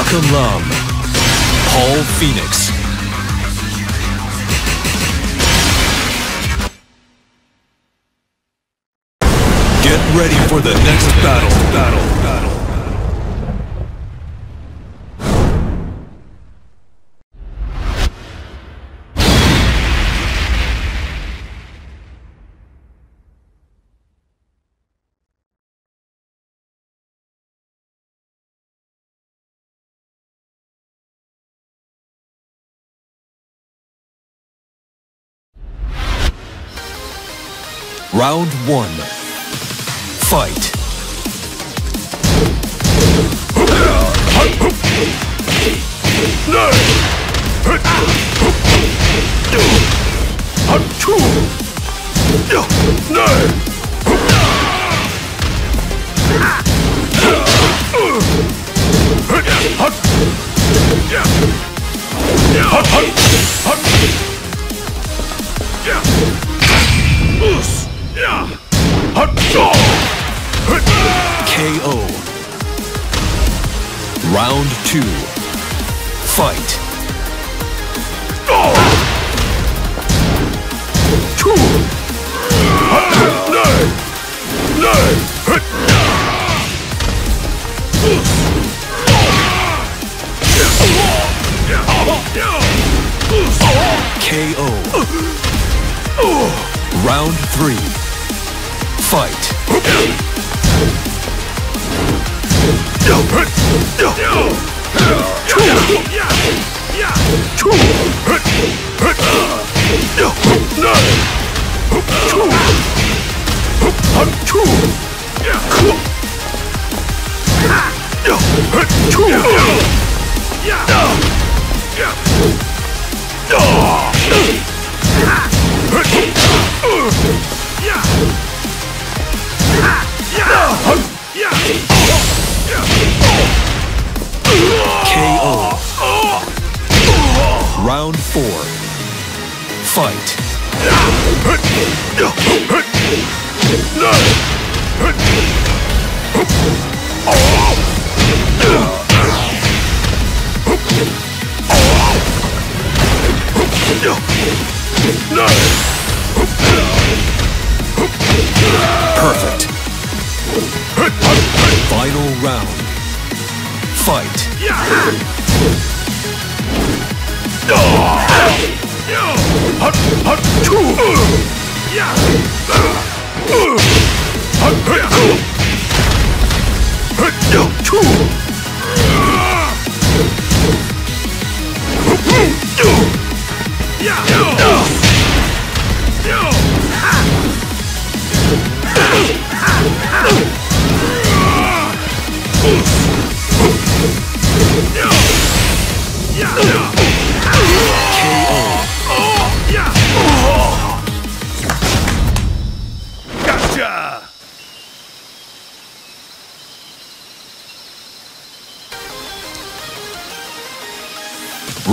Akalam. Paul Phoenix. Get ready for the next battle. Battle. Battle. Round one. Fight. KO. Round two. Fight. KO. Round three. Fight. Four. Fight. Perfect. Final round. Fight. Gotcha!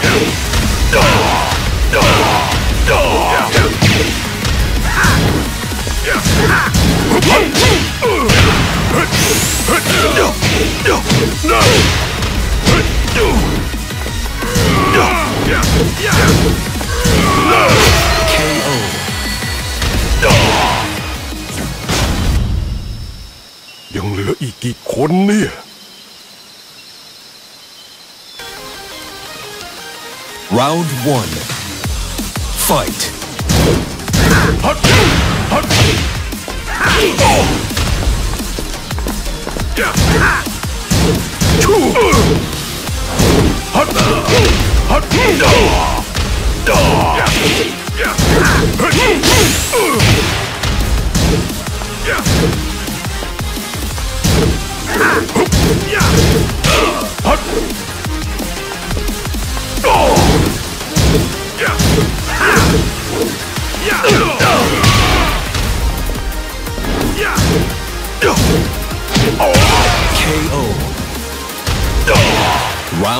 K.O.，还剩几人呢？Round one. Fight.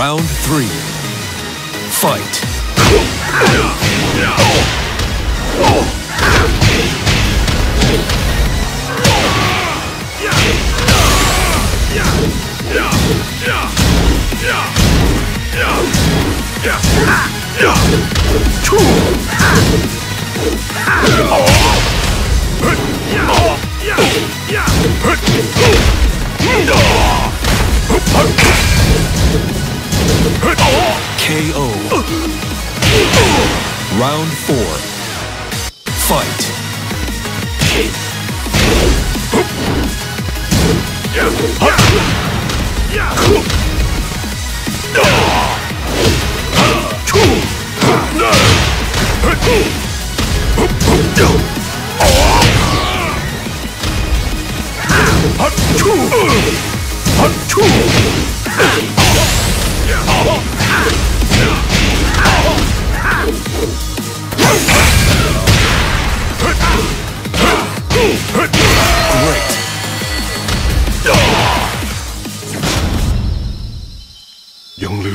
Round three. Fight. Two.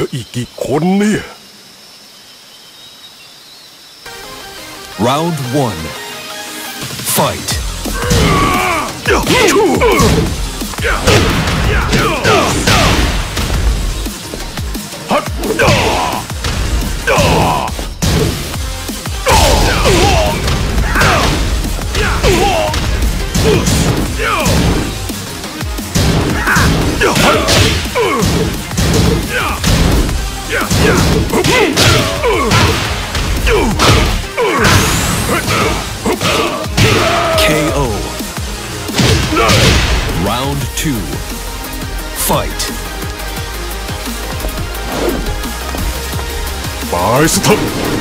ออีกกี่คนเนี่ย? Round one. Fight. ฮัต KO. Round two. Fight. Bar.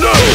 No!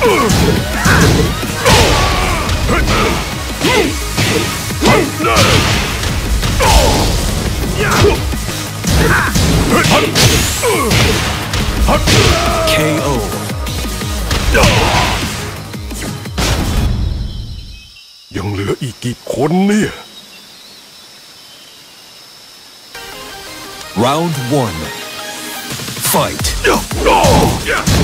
Uh! ลืออีกกี่คนเนี่ย Round one. Fight. 'KO.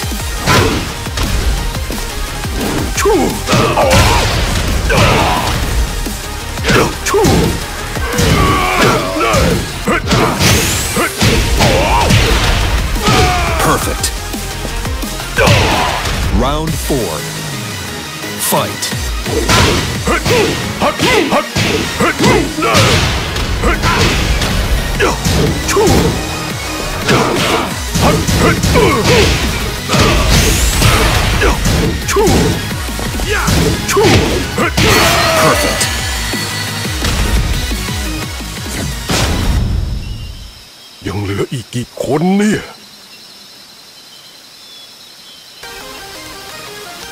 Round four. Fight. Perfect. ยังเหลืออีกกี่คนเนี่ย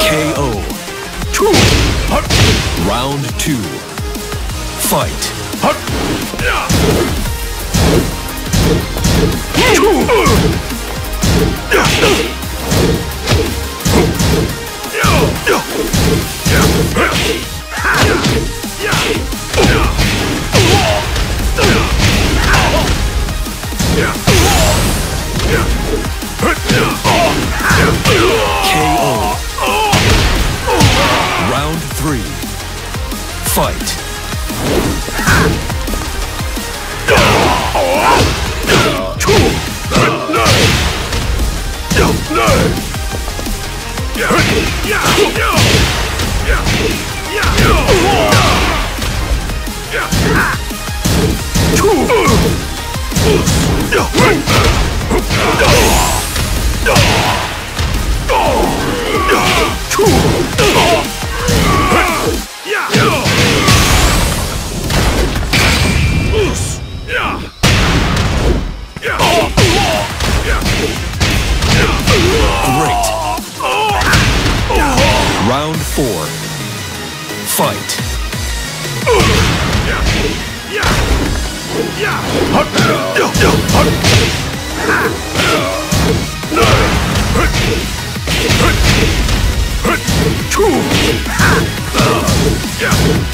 KO. Round two. Fight. KO. Great. KO.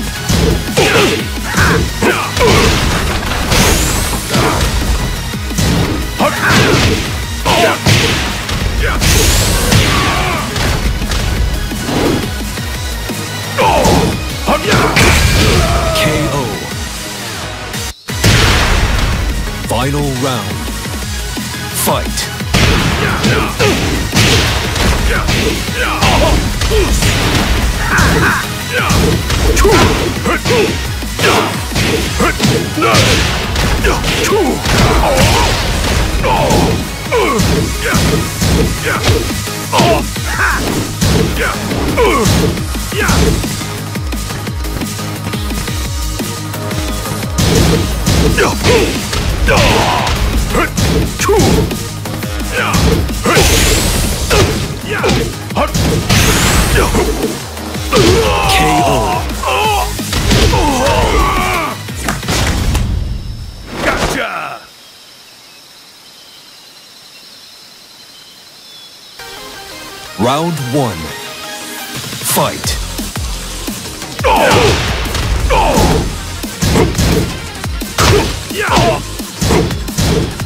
KO.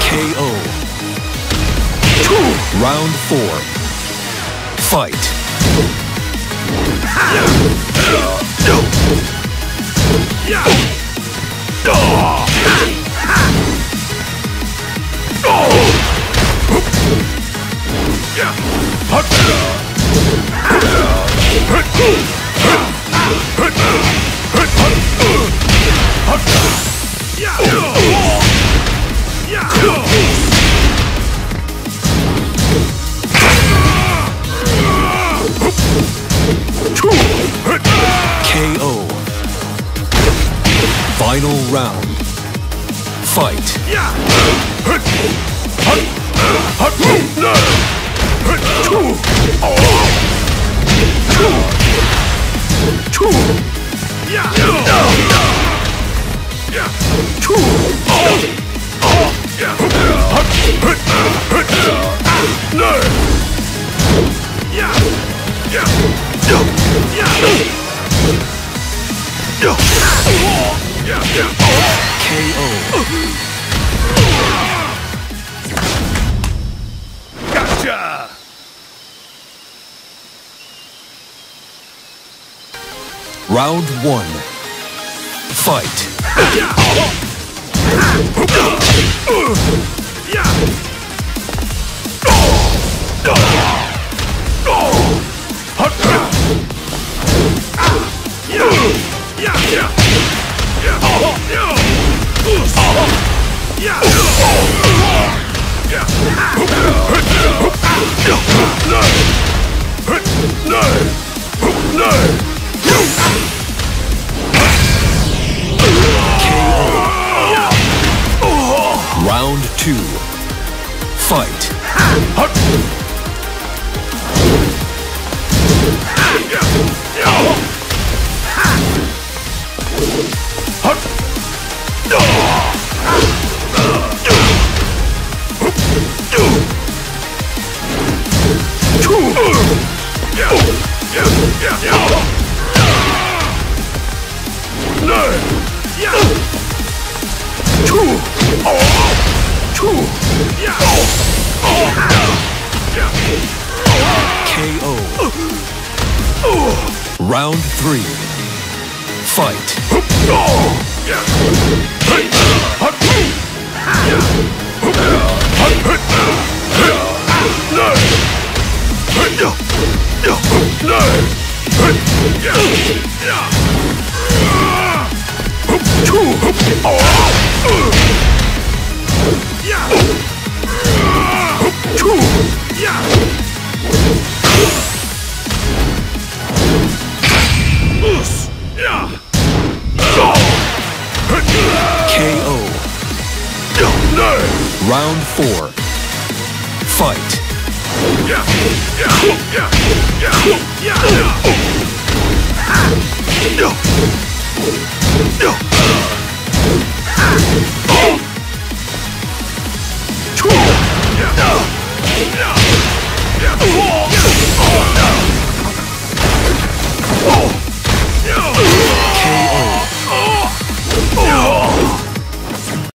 KO. Round four. Fight. Oh!